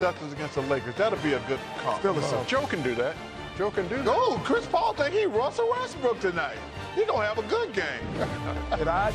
Celtics against the Lakers. That'll be a good comp. Still a Joe can do that. Joe can do that. Oh, Chris Paul think he Russell Westbrook tonight. He gonna have a good game. And I